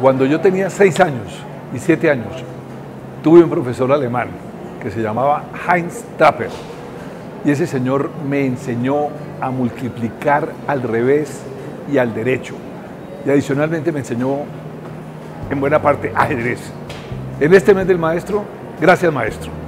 Cuando yo tenía seis años y siete años, tuve un profesor alemán que se llamaba Heinz Tapper. Y ese señor me enseñó a multiplicar al revés y al derecho. Y adicionalmente me enseñó en buena parte ajedrez. En este mes del maestro, gracias maestro.